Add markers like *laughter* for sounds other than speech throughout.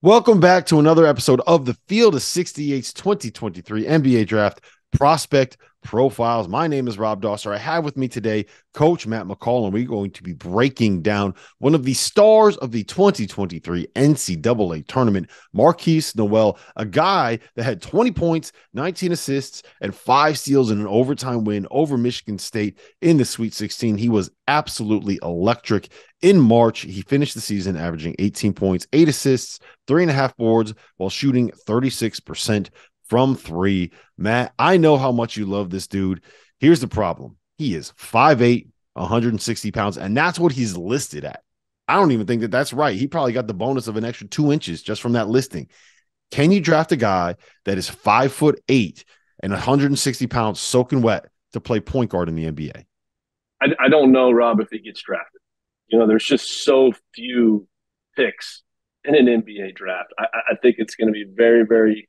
Welcome back to another episode of the Field of 68's 2023 NBA Draft Prospect Profiles. My name is Rob Dauster. I have with me today Coach Matt McCall, and we're going to be breaking down one of the stars of the 2023 NCAA tournament, Markquis Nowell, a guy that had 20 points, 19 assists, and five steals in an overtime win over Michigan State in the Sweet 16. He was absolutely electric in March, he finished the season averaging 18 points, eight assists, three and a half boards while shooting 36% from three. Matt, I know how much you love this dude. Here's the problem he is 5'8, 160 pounds, and that's what he's listed at. I don't even think that that's right. He probably got the bonus of an extra two inches just from that listing. Can you draft a guy that is five foot eight and 160 pounds soaking wet to play point guard in the NBA? I, I don't know, Rob, if he gets drafted. You know, there's just so few picks in an NBA draft. I, I think it's going to be very, very,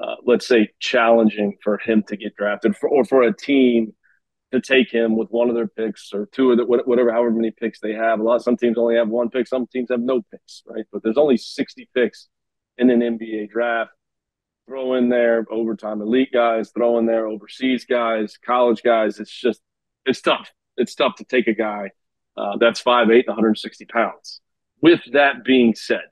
uh, let's say, challenging for him to get drafted, for, or for a team to take him with one of their picks or two of the whatever, however many picks they have. A lot, of some teams only have one pick, some teams have no picks, right? But there's only 60 picks in an NBA draft. Throw in there overtime elite guys, throw in there overseas guys, college guys. It's just, it's tough. It's tough to take a guy uh, that's 5'8 and 160 pounds. With that being said,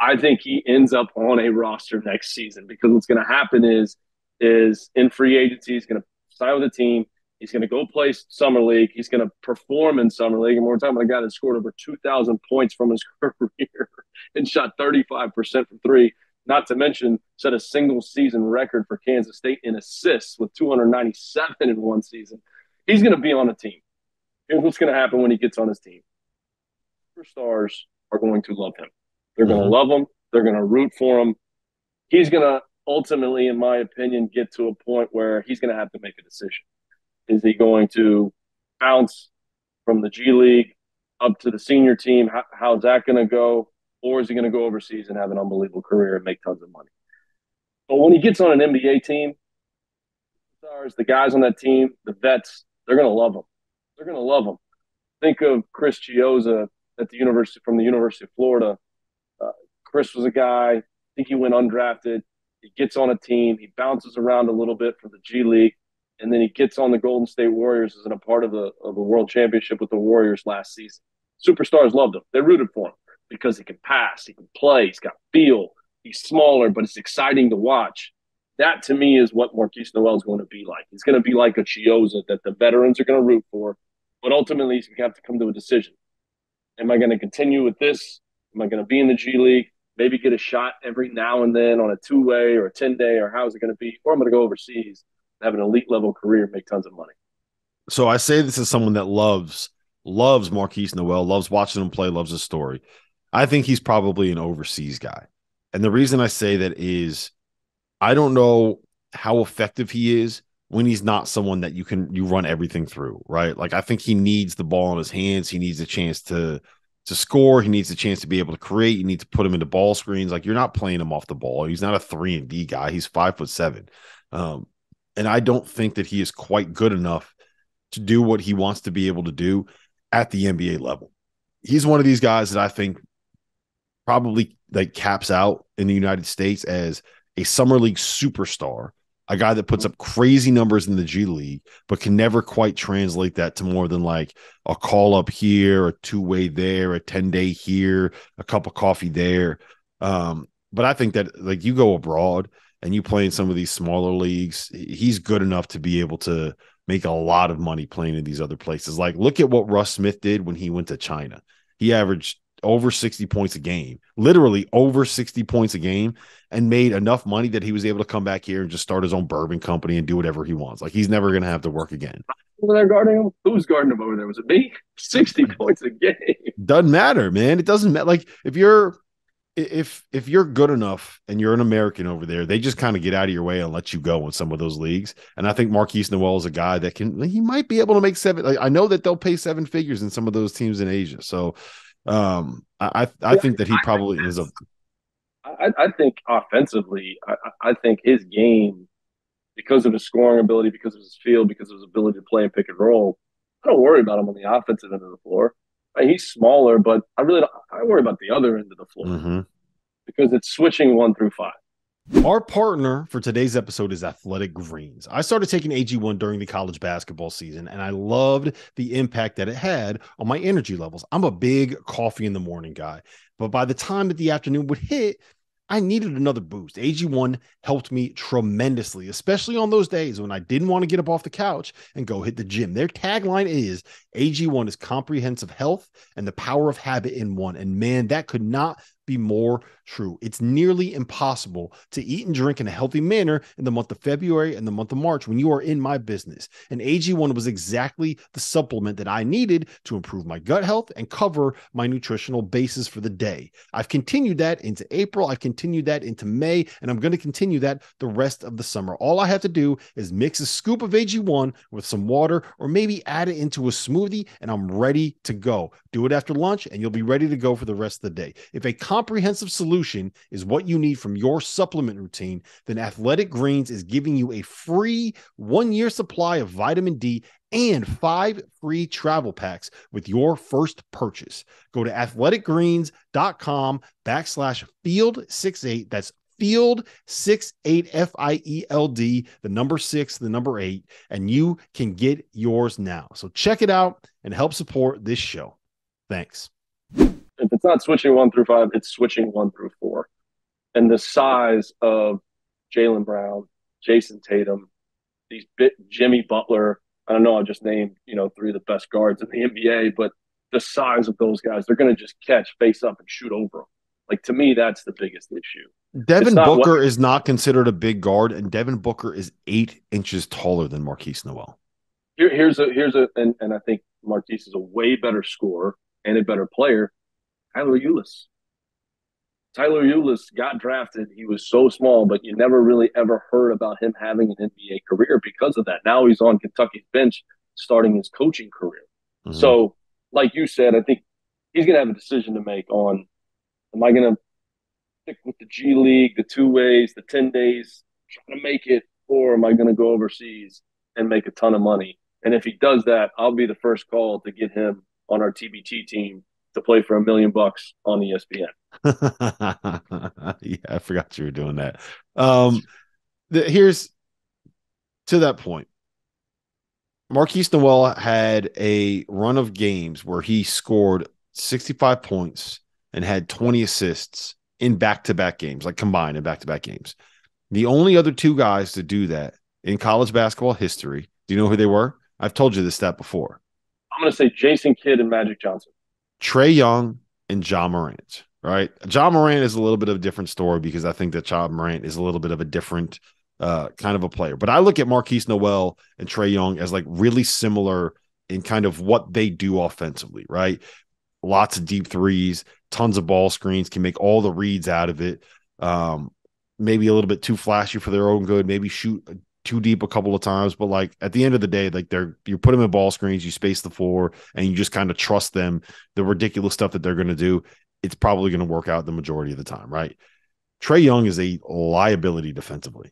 I think he ends up on a roster next season because what's going to happen is is in free agency he's going to sign with a team. He's going to go play summer league. He's going to perform in summer league. And we're talking about a guy that scored over 2,000 points from his *laughs* career and shot 35% from three. Not to mention set a single season record for Kansas State in assists with 297 in one season. He's going to be on a team here's what's going to happen when he gets on his team. Superstars are going to love him. They're going to mm-hmm. love him. They're going to root for him. He's going to ultimately, in my opinion, get to a point where he's going to have to make a decision. Is he going to bounce from the G League up to the senior team? How, how's that going to go? Or is he going to go overseas and have an unbelievable career and make tons of money? But when he gets on an NBA team, stars, the guys on that team, the vets, they're going to love him they're going to love him. Think of Chris Chiozza at the university from the University of Florida. Chris was a guy. I think he went undrafted. He gets on a team. He bounces around a little bit for the G League, and then he gets on the Golden State Warriors as a part of the of the World Championship with the Warriors last season. Superstars loved him. They rooted for him because he can pass, he can play, he's got feel. He's smaller, but it's exciting to watch. That to me is what Markquis Nowell is going to be like. He's going to be like a Chiozza that the veterans are going to root for but ultimately, you have to come to a decision. Am I going to continue with this? Am I going to be in the G League? Maybe get a shot every now and then on a two way or a 10 day, or how is it going to be? Or I'm going to go overseas, have an elite level career, make tons of money. So I say this is someone that loves loves Markquis Nowell, loves watching him play, loves his story. I think he's probably an overseas guy. And the reason I say that is I don't know how effective he is when he's not someone that you can you run everything through, right? Like I think he needs the ball in his hands. He needs a chance to to score. He needs a chance to be able to create. You need to put him into ball screens. Like you're not playing him off the ball. He's not a three and D guy. He's five foot seven, um, and I don't think that he is quite good enough to do what he wants to be able to do at the NBA level. He's one of these guys that I think probably like caps out in the United States as a summer league superstar a guy that puts up crazy numbers in the G League, but can never quite translate that to more than like a call up here, a two way there, a 10 day here, a cup of coffee there. Um, but I think that like you go abroad and you play in some of these smaller leagues, he's good enough to be able to make a lot of money playing in these other places. Like, look at what Russ Smith did when he went to China. He averaged over 60 points a game, literally over 60 points a game, and made enough money that he was able to come back here and just start his own bourbon company and do whatever he wants. Like he's never going to have to work again. They're guarding him. Who's guarding him over there? Was it me? *laughs* 60 *laughs* points a game. Doesn't matter, man. It doesn't matter. Like if you're if if you're good enough and you're an American over there, they just kind of get out of your way and let you go in some of those leagues. And I think Markquis Nowell is a guy that can he might be able to make seven. Like, I know that they'll pay seven figures in some of those teams in Asia. So um, I I think that he probably is a. I, I think offensively, I, I think his game, because of his scoring ability, because of his field, because of his ability to play and pick and roll, I don't worry about him on the offensive end of the floor. I mean, he's smaller, but I really don't, I worry about the other end of the floor. Mm-hmm. because it's switching one through five. Our partner for today's episode is Athletic Greens. I started taking AG1 during the college basketball season, and I loved the impact that it had on my energy levels. I'm a big coffee in the morning guy, but by the time that the afternoon would hit, I needed another boost. AG1 helped me tremendously, especially on those days when I didn't want to get up off the couch and go hit the gym. Their tagline is AG1 is comprehensive health and the power of habit in one. And man, that could not be more true. It's nearly impossible to eat and drink in a healthy manner in the month of February and the month of March when you are in my business. And AG1 was exactly the supplement that I needed to improve my gut health and cover my nutritional basis for the day. I've continued that into April, I've continued that into May, and I'm going to continue that the rest of the summer. All I have to do is mix a scoop of AG1 with some water or maybe add it into a smoothie, and I'm ready to go. Do it after lunch, and you'll be ready to go for the rest of the day. If a comprehensive solution is what you need from your supplement routine, then Athletic Greens is giving you a free one year supply of vitamin D and five free travel packs with your first purchase. Go to athleticgreens.com backslash field six eight. That's field six eight F I E L D, the number six, the number eight, and you can get yours now. So check it out and help support this show. Thanks not switching one through five, it's switching one through four. And the size of Jaylen Brown, Jayson Tatum, these bit Jimmy Butler. I don't know. I just named you know three of the best guards in the NBA, but the size of those guys, they're going to just catch face up and shoot over them. Like to me, that's the biggest issue. Devin Booker what, is not considered a big guard, and Devin Booker is eight inches taller than Markquis Nowell. Here, here's a here's a and, and I think Markquis is a way better scorer and a better player. Tyler Ulis. Tyler Ulis got drafted. He was so small, but you never really ever heard about him having an NBA career because of that. Now he's on Kentucky's bench starting his coaching career. Mm-hmm. So, like you said, I think he's going to have a decision to make on am I going to stick with the G League, the two ways, the 10 days, trying to make it, or am I going to go overseas and make a ton of money? And if he does that, I'll be the first call to get him on our TBT team to play for a million bucks on ESPN. *laughs* yeah, I forgot you were doing that. Um, the, here's to that point. Markquis Nowell had a run of games where he scored 65 points and had 20 assists in back-to-back games, like combined in back-to-back games. The only other two guys to do that in college basketball history, do you know who they were? I've told you this stat before. I'm going to say Jason Kidd and Magic Johnson. Trae Young and Ja Morant, right? Ja Morant is a little bit of a different story because I think that Ja Morant is a little bit of a different uh, kind of a player. But I look at Markquis Nowell and Trae Young as like really similar in kind of what they do offensively, right? Lots of deep threes, tons of ball screens, can make all the reads out of it. Um, maybe a little bit too flashy for their own good, maybe shoot too deep a couple of times, but like at the end of the day, like they're you put them in ball screens, you space the floor, and you just kind of trust them. The ridiculous stuff that they're going to do, it's probably going to work out the majority of the time, right? Trae Young is a liability defensively,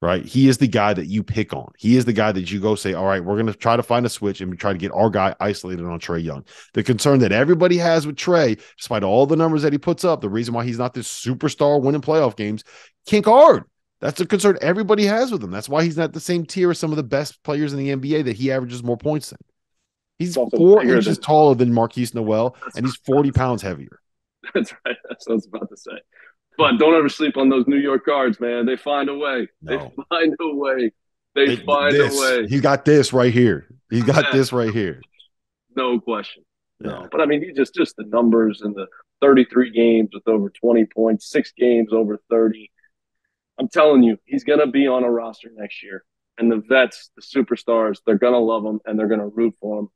right? He is the guy that you pick on. He is the guy that you go say, all right, we're going to try to find a switch and try to get our guy isolated on Trae Young. The concern that everybody has with Trae, despite all the numbers that he puts up, the reason why he's not this superstar winning playoff games, can't guard. That's a concern everybody has with him. That's why he's not the same tier as some of the best players in the NBA that he averages more points than. He's four inches than, taller than Markquis Nowell, and he's 40 pounds heavier. *laughs* That's right. That's what I was about to say. But don't ever sleep on those New York guards, man. They find a way. No. They find a way. They, they find this, a way. He got this right here. He got yeah. this right here. No question. No. Yeah. But I mean, he just just the numbers and the 33 games with over 20 points, six games over 30 I'm telling you, he's going to be on a roster next year. And the vets, the superstars, they're going to love him and they're going to root for him.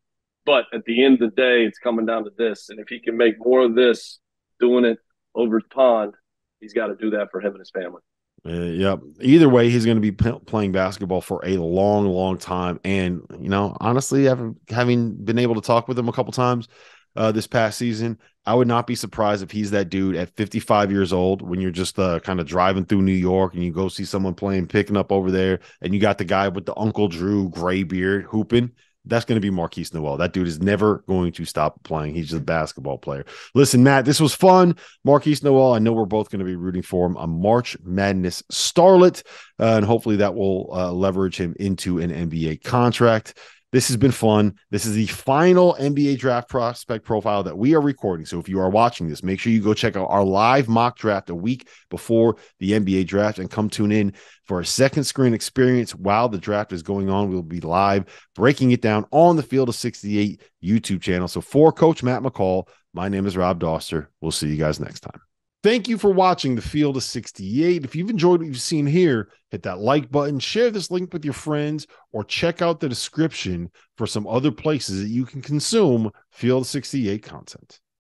But at the end of the day, it's coming down to this. And if he can make more of this doing it over the pond, he's got to do that for him and his family. Uh, yep. Either way, he's going to be p- playing basketball for a long, long time. And you know, honestly, having having been able to talk with him a couple times, uh, this past season. I would not be surprised if he's that dude at 55 years old when you're just uh, kind of driving through New York and you go see someone playing, picking up over there, and you got the guy with the Uncle Drew gray beard hooping. that's going to be Markquis Nowell. That dude is never going to stop playing. He's just a basketball player. Listen, Matt, this was fun. Markquis Nowell, I know we're both going to be rooting for him. A March Madness starlet, uh, and hopefully that will uh, leverage him into an NBA contract. This has been fun. This is the final NBA draft prospect profile that we are recording. So if you are watching this, make sure you go check out our live mock draft a week before the NBA draft and come tune in for a second screen experience while the draft is going on. We'll be live breaking it down on the Field of 68 YouTube channel. So for Coach Matt McCall, my name is Rob Dauster. We'll see you guys next time. Thank you for watching the Field of 68. If you've enjoyed what you've seen here, hit that like button, share this link with your friends, or check out the description for some other places that you can consume Field 68 content.